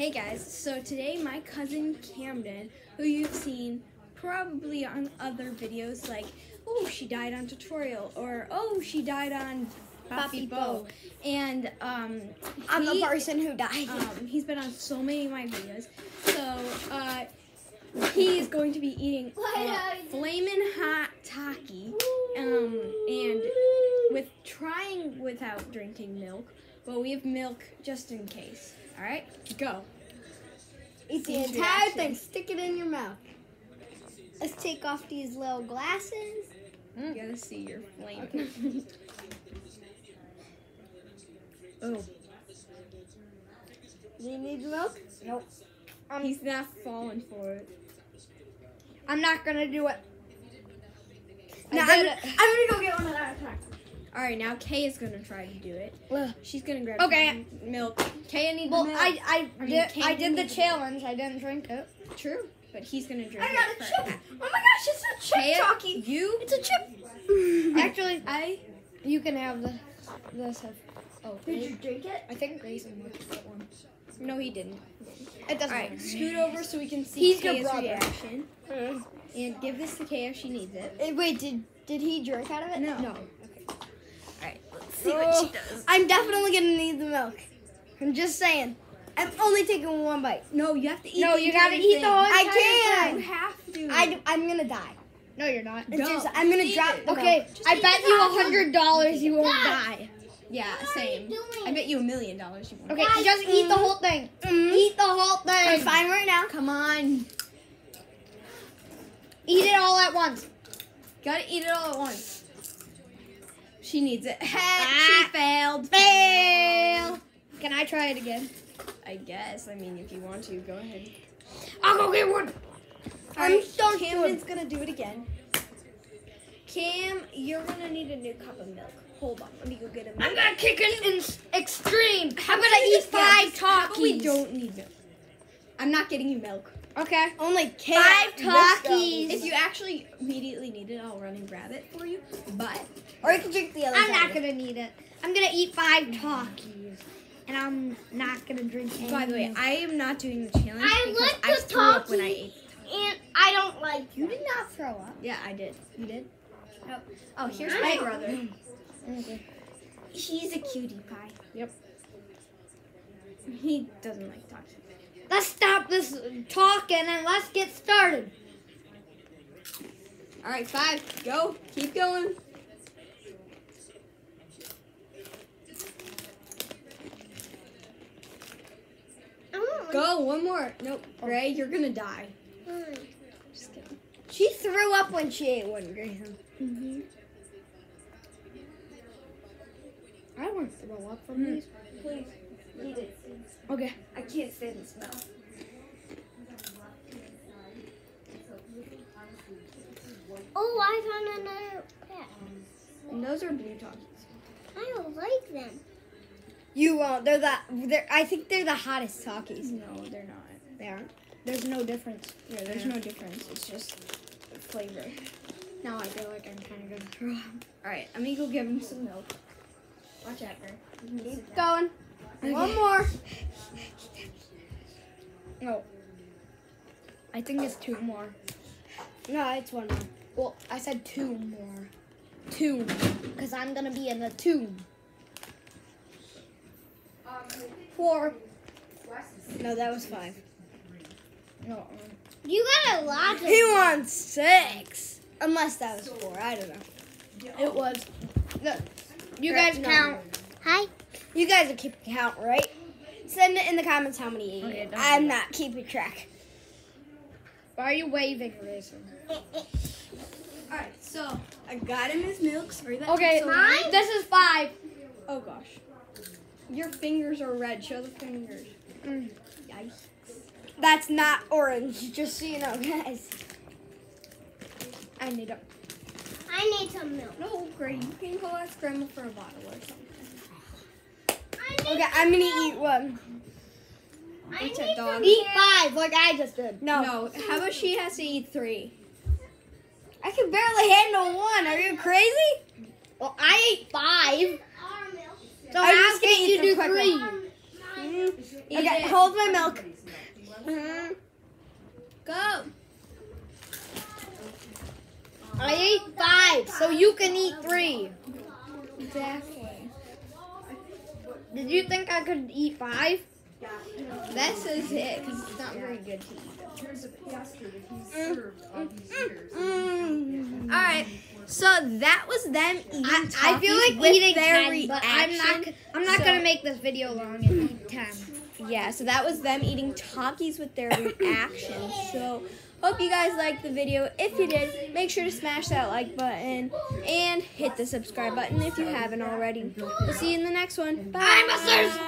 Hey guys, so today my cousin Camden, who you've seen probably on other videos like, oh, she died on tutorial, or oh, she died on Poppy Bow. And um, I'm the person who died. um, he's been on so many of my videos. So uh, he is going to be eating uh, flamin' hot taki, um, and with trying without drinking milk, but we have milk just in case. All right, go. Eat the entire thing. Stick it in your mouth. Let's take off these little glasses. You gotta see your flame. oh, Do you need milk? Nope. Um, he's not falling for it. I'm not gonna do it. No, I'm, did I'm gonna go get one of that attack. All right, now Kay is gonna try to do it. Well, She's gonna grab Okay. milk. Kay, I need well the milk. I I, I mean, did I did the eat it. challenge. I didn't drink it. True, but he's gonna drink I got it a first. chip. Oh my gosh, it's a chip Kay, talkie. you. It's a chip. Actually, I. you can have the this. Oh, Did you drink it? I think Grayson looked at that one. no, he didn't. It doesn't. All right, matter. scoot over so we can see He's your Kay's brother. reaction, Mm. and give this to Kay if she needs it. Eh, Wait, did did he drink out of it? No. No. Okay. All right, let's see what she does. I'm definitely gonna need the milk. I'm just saying. I'm only taking one bite. No, you have to eat. No, the you gotta eat thing. the whole thing. I can't. You have to. I, I'm gonna die. No, you're not. It's just- I'm gonna Eat drop it. the Okay. I bet you a hundred dollars you won't die. Yeah, same. I bet you a million dollars you won't. Okay, just eat the whole thing. Mhm. Eat the whole thing. I'm fine right now. Come on. Eat it all at once. Gotta eat it all at once. She needs it. Ah. she failed. Fail. Can I try it again? I guess. I mean, if you want to, go ahead. I'll go get one. I'm so Camden's gonna do it again. Cam, you're gonna need a new cup of milk. Hold on, let me go get a milk. I'm gonna kick it in extreme. I'm about gonna eat five how We don't need milk. I'm not getting you milk. Okay. Only. Five goes. If you actually immediately need it, I'll run and grab it for you. But Or you can drink the other I'm not gonna need it. I'm gonna eat five talkies, and I'm not gonna drink. Any by the way. I am not doing the challenge I like I the threw up when I ate. And I don't like you did not throw up. Yeah, I did. You did? Oh, oh here's I my brother. Mm. Okay. He's a cutie pie. Yep. He doesn't like talking. Let's stop this talking and let's get started. All right, five. Go. Keep going. Go. One more. Nope. Gray, you're gonna die. Just kidding. She threw up when she ate one, Grayson. Mm-hmm. I don't want to throw up from Mm. these. Please. Okay. I can't stand the smell. Oh, I found another pet. And those are blue talkies. I don't like them. You won't. They're the. They're. I think they're the hottest talkies. No, they're not. They aren't. There's no difference. Yeah, there's no difference. It's just flavor. Now I feel like I'm kind of gonna throw up. All right, I'm gonna go give him some milk. Watch out, Gray. Keep going. One more. No. I think it's two more. No, it's one more. Well, I said two more. Two. Because I'm gonna be in the tomb. Four. No, that was five. No. um, You got a lot of He wants six. Unless that was four. I don't know. It was. No. You guys count. Hi. You guys are keeping count, right? Send it in the comments how many Okay, I'm do not keeping track. Why are you waving, Grayson? All right, so I got him his milk. Sorry that Okay, took so long. this is five. Oh gosh, your fingers are red. Show the fingers. Mm. Yikes. That's not orange, just so you know, guys. I need a. I need some milk. No, Gray, you can go ask Grandma for a bottle or something. I need Okay, I'm gonna eat one. I It's a dog. Eat five, like I just did. No, No, how about she has to eat three? I can barely handle one. Are you crazy? Well, I ate five. So I'm how just gonna can eat you do quickly. three? Mine- Eat Okay, it. hold my milk. Go. I ate five, so you can eat three. Exactly. Did you think I could eat five? This is it because it's not very good to eat. All right. So that was them eating. I, I feel like eating their ten, but I'm not. I'm not So- gonna make this video long and eat ten. Yeah, so that was them eating Takis with their reaction. So, hope you guys liked the video. If you did, make sure to smash that like button and hit the subscribe button if you haven't already. We'll see you in the next one. Bye.